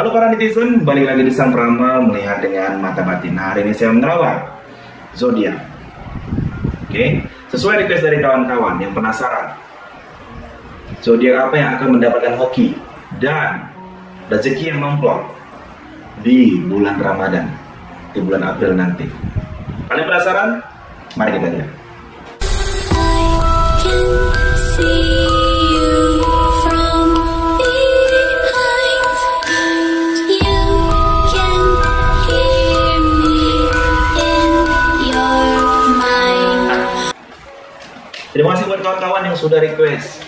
Halo para netizen, balik lagi di Sang Prama melihat dengan mata batin. Nah, hari ini saya menerawang zodiak. Oke, sesuai request dari kawan-kawan yang penasaran. Zodiak apa yang akan mendapatkan hoki dan rezeki yang memplok di bulan Ramadan, di bulan April nanti. Kalian penasaran? Mari kita lihat. See kawan-kawan yang sudah request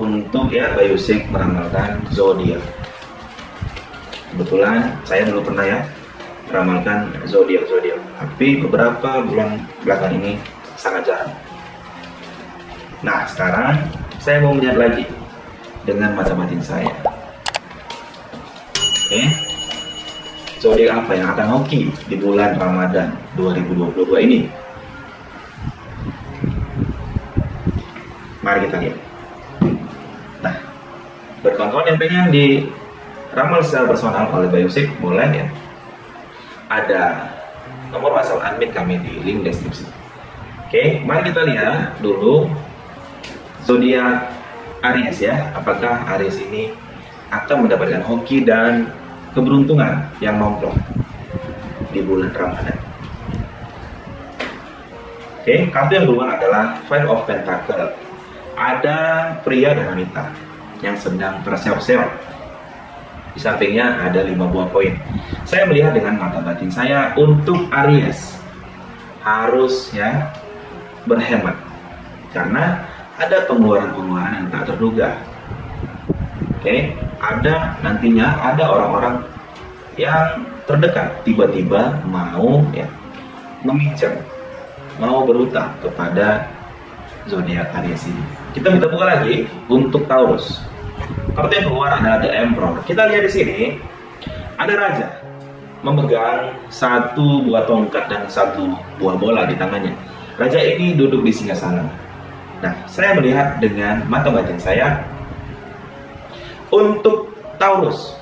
untuk ya Bayusik meramalkan zodiak. Kebetulan saya dulu pernah ya meramalkan zodiak zodiak, tapi beberapa bulan belakang ini sangat jarang. Nah sekarang saya mau melihat lagi dengan mata batin saya. Oke, zodiak apa yang akan hoki di bulan Ramadan 2022 ini? Mari kita lihat. Nah, buat yang pengen di ramal secara personal oleh Biosik, boleh ya. Ada nomor WhatsApp admin kami di link deskripsi. Oke, mari kita lihat dulu zodiak Aries ya. Apakah Aries ini akan mendapatkan hoki dan keberuntungan yang nomplok di bulan Ramadan? Oke, kartu yang keluar adalah Five of Pentacle. Ada pria dan wanita yang sedang terseok-seok. Di sampingnya ada lima buah koin. Saya melihat dengan mata batin saya untuk Aries harus ya berhemat karena ada pengeluaran-pengeluaran yang tak terduga. Oke, ada nantinya ada orang-orang yang terdekat tiba-tiba mau ya meminjam mau berutang kepada zodiak Aries ini. Kita minta buka lagi untuk Taurus. Kartu yang keluar adalah The Emperor. Kita lihat di sini ada raja memegang satu buah tongkat dan satu buah bola di tangannya. Raja ini duduk di singgasana. Nah, saya melihat dengan mata batin saya untuk Taurus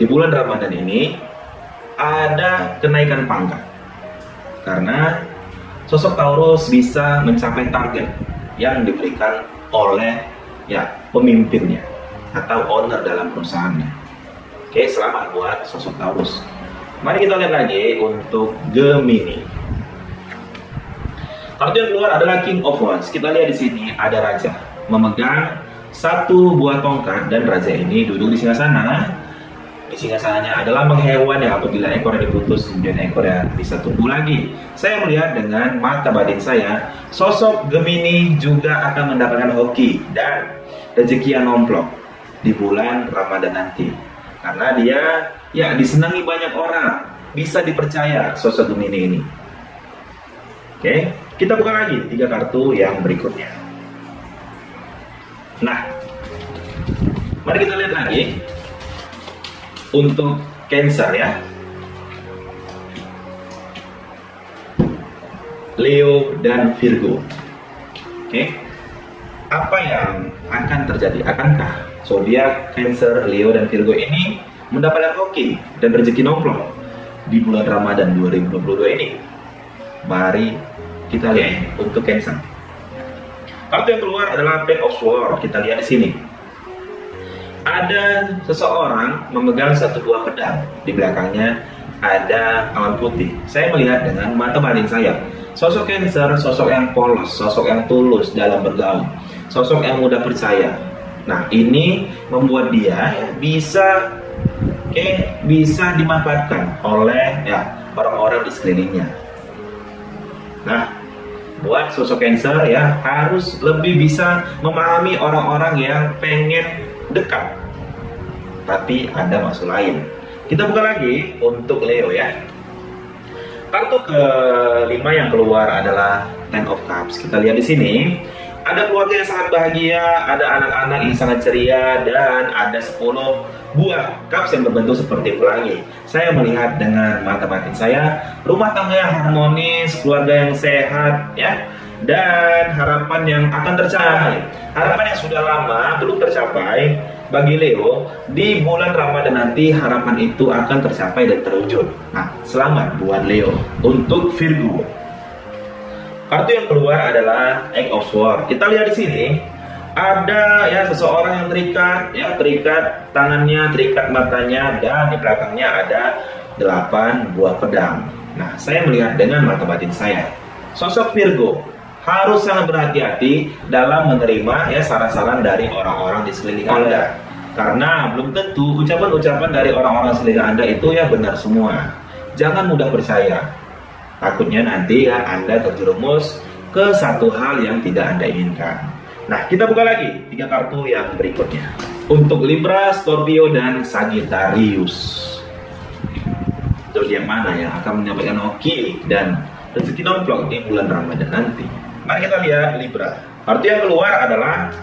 di bulan Ramadan ini ada kenaikan pangkat karena sosok Taurus bisa mencapai target yang diberikan oleh ya pemimpinnya atau owner dalam perusahaannya. Oke, selamat buat sosok Taurus. Mari kita lihat lagi untuk Gemini. Kartu yang keluar adalah King of Wands. Kita lihat di sini ada raja memegang satu buah tongkat dan raja ini duduk di singgasana. Di singgasananya adalah menghewan yang apabila ekornya diputus kemudian ekornya bisa tumbuh lagi. Saya melihat dengan mata batin saya, sosok Gemini juga akan mendapatkan hoki dan rezeki yang nomplok di bulan Ramadan nanti. Karena dia ya disenangi banyak orang, bisa dipercaya sosok Gemini ini. Oke, kita buka lagi tiga kartu yang berikutnya. Nah, mari kita lihat lagi untuk Cancer ya. Leo dan Virgo. Oke. Apa yang akan terjadi? Akankah zodiak Cancer, Leo dan Virgo ini mendapatkan hoki dan rezeki nomplok di bulan Ramadan 2022 ini? Mari kita lihat untuk Cancer. Kartu yang keluar adalah Pen of Swords. Kita lihat di sini. Ada seseorang memegang satu buah pedang. Di belakangnya ada awan putih. Saya melihat dengan mata batin saya. Sosok Cancer, sosok yang polos, sosok yang tulus dalam bergaul, sosok yang mudah percaya. Nah, ini membuat dia bisa oke bisa dimanfaatkan oleh ya orang-orang di sekelilingnya. Nah, buat sosok Cancer ya harus lebih bisa memahami orang-orang yang pengen dekat. Tapi ada maksud lain. Kita buka lagi untuk Leo ya. Kartu kelima yang keluar adalah Ten of Cups. Kita lihat di sini ada keluarga yang sangat bahagia, ada anak-anak yang sangat ceria, dan ada 10 buah cups yang berbentuk seperti pelangi. Saya melihat dengan mata batin saya, rumah tangga yang harmonis, keluarga yang sehat, ya, dan harapan yang akan tercapai. Harapan yang sudah lama belum tercapai bagi Leo di bulan Ramadan nanti harapan itu akan tercapai dan terwujud. Nah, selamat buat Leo. Untuk Virgo, kartu yang keluar adalah Egg of Sword. Kita lihat di sini ada ya seseorang yang terikat, ya terikat tangannya, terikat matanya, dan di belakangnya ada delapan buah pedang. Nah, saya melihat dengan mata batin saya, sosok Virgo harus sangat berhati-hati dalam menerima ya saran-saran dari orang-orang di sekeliling Anda. Karena belum tentu ucapan-ucapan dari orang-orang sekeliling Anda itu ya benar semua. Jangan mudah percaya. Takutnya nanti ya Anda terjerumus ke satu hal yang tidak Anda inginkan. Nah, kita buka lagi tiga kartu yang berikutnya. Untuk Libra, Scorpio, dan Sagittarius. Terus yang mana yang akan menyampaikan hoki dan rezeki nomplok di bulan Ramadan nanti? Mari kita lihat Libra. Kartu yang keluar adalah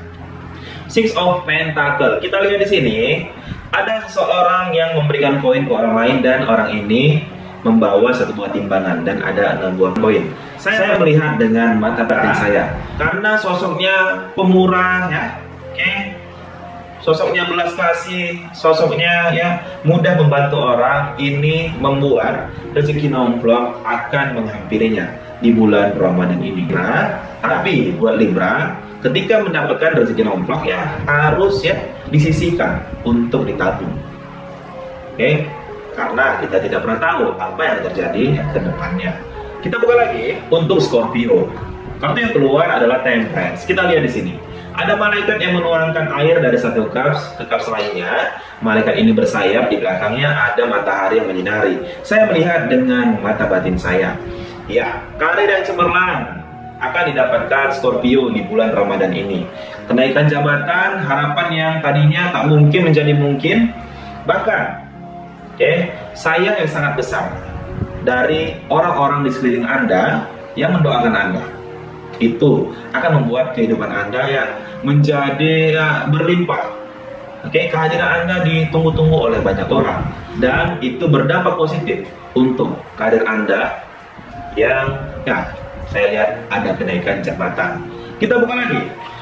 Six of Pentacle. Kita lihat di sini ada seseorang yang memberikan koin ke orang lain dan orang ini membawa satu buah timbangan dan ada enam buah koin. Saya, saya melihat dengan mata batin saya karena sosoknya pemurah ya, oke, sosoknya belas kasih, sosoknya ya mudah membantu orang. Ini membuat rezeki nomplok akan menghampirinya di bulan Ramadan ini. Nah, tapi buat Libra, ketika mendapatkan rezeki nomplok ya harus ya disisihkan untuk ditabung. Oke, karena kita tidak pernah tahu apa yang terjadi ke depannya. Kita buka lagi untuk Scorpio. Kartu yang keluar adalah Temperance. Kita lihat di sini. Ada malaikat yang menuangkan air dari satu cups ke cups lainnya. Malaikat ini bersayap, di belakangnya ada matahari yang menyinari. Saya melihat dengan mata batin saya. Ya, karir yang cemerlang akan didapatkan Scorpio di bulan Ramadan ini. Kenaikan jabatan, harapan yang tadinya tak mungkin menjadi mungkin, bahkan oke, okay, sayang yang sangat besar dari orang-orang di sekeliling Anda yang mendoakan Anda. Itu akan membuat kehidupan Anda yang menjadi ya, berlimpah. Oke, okay, kehadiran Anda ditunggu-tunggu oleh banyak orang dan itu berdampak positif untuk karir Anda yang ya saya lihat ada kenaikan jabatan. Kita buka lagi.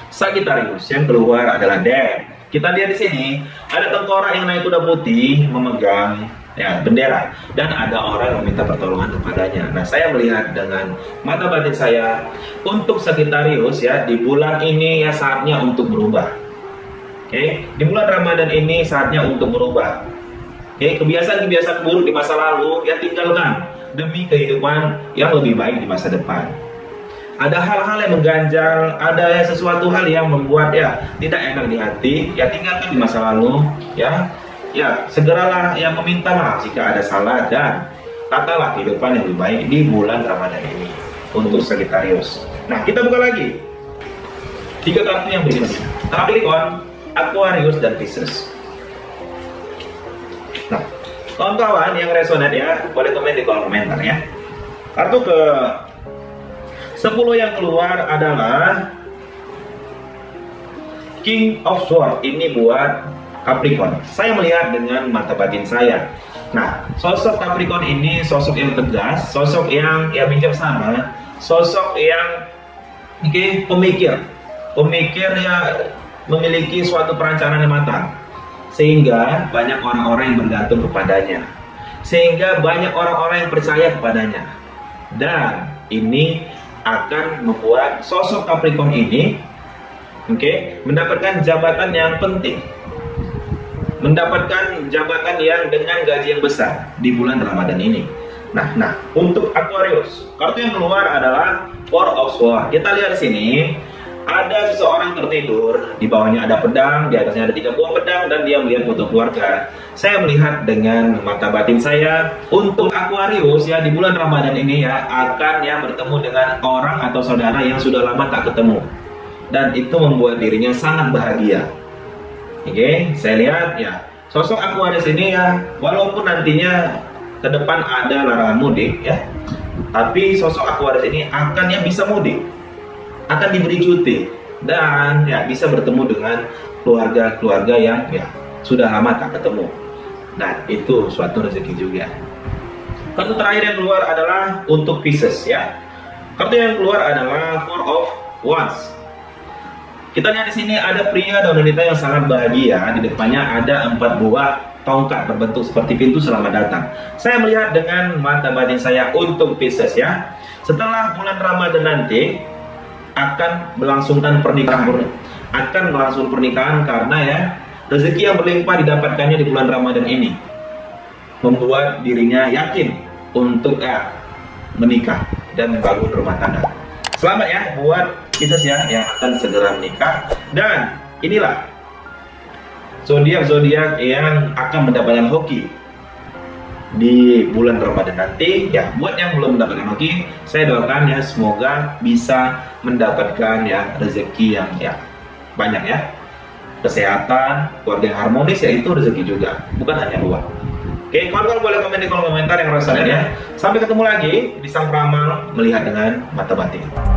Sagittarius yang keluar adalah Dem. Kita lihat di sini ada tengkorak yang naik kuda putih memegang ya bendera dan ada orang yang meminta pertolongan kepadanya. Nah, saya melihat dengan mata batin saya untuk Sagittarius ya di bulan ini ya saatnya untuk berubah. Oke, okay? di bulan Ramadan ini saatnya untuk berubah. Oke, okay? kebiasaan-kebiasaan buruk di masa lalu ya tinggalkan demi kehidupan yang lebih baik di masa depan. Ada hal-hal yang mengganjal, ada sesuatu hal yang membuat ya tidak enak di hati, ya tinggalkan di masa lalu, ya ya segeralah yang meminta maaf jika ada salah dan tatalah kehidupan yang lebih baik di bulan Ramadan ini untuk Sagittarius. Nah, kita buka lagi tiga kartu yang berikutnya. Capricorn, Aquarius, dan Pisces. Nah, kawan-kawan yang resonan ya, boleh komen di kolom komentar ya. Kartu ke 10 yang keluar adalah King of Swords. Ini buat Capricorn. Saya melihat dengan mata batin saya. Nah, sosok Capricorn ini sosok yang tegas, sosok yang ya bijaksana, sosok yang oke okay, pemikir, pemikir ya memiliki suatu perencanaan yang matang, sehingga banyak orang-orang yang bergantung kepadanya, sehingga banyak orang-orang yang percaya kepadanya, dan ini akan membuat sosok Capricorn ini, oke, okay, mendapatkan jabatan yang penting mendapatkan jabatan yang dengan gaji yang besar di bulan Ramadan ini. Nah, nah untuk Aquarius, kartu yang keluar adalah Four of Swords. Kita lihat di sini, ada seseorang tertidur, di bawahnya ada pedang, di atasnya ada tiga buah pedang, dan dia melihat foto keluarga. Saya melihat dengan mata batin saya, untuk Aquarius ya di bulan Ramadan ini ya akan ya bertemu dengan orang atau saudara yang sudah lama tak ketemu. Dan itu membuat dirinya sangat bahagia Oke, okay, saya lihat ya sosok Aquarius ini ya walaupun nantinya ke depan ada larangan mudik ya, tapi sosok Aquarius ini akan yang bisa mudik, akan diberi cuti dan ya bisa bertemu dengan keluarga-keluarga yang ya sudah lama tak ketemu. Nah itu suatu rezeki juga. Kartu terakhir yang keluar adalah untuk Pisces ya. Kartu yang keluar adalah Four of Wands. Kita lihat di sini ada pria dan wanita yang sangat bahagia. Di depannya ada empat buah tongkat berbentuk seperti pintu selamat datang. Saya melihat dengan mata batin saya untuk Pisces ya. Setelah bulan Ramadan nanti akan melangsungkan pernikahan akan melangsung pernikahan karena ya rezeki yang berlimpah didapatkannya di bulan Ramadan ini. Membuat dirinya yakin untuk ya, menikah dan membangun rumah tangga. Selamat ya buat kita ya yang akan segera menikah. Dan inilah zodiak zodiak yang akan mendapatkan hoki di bulan Ramadan nanti. Ya buat yang belum mendapatkan hoki saya doakan ya semoga bisa mendapatkan ya rezeki yang ya banyak ya. Kesehatan keluarga yang harmonis ya itu rezeki juga bukan hanya uang. Oke kawan-kawan boleh komen di kolom komentar yang rasanya. Ya sampai ketemu lagi di sang peramal melihat dengan mata batin